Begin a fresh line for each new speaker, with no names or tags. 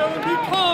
Be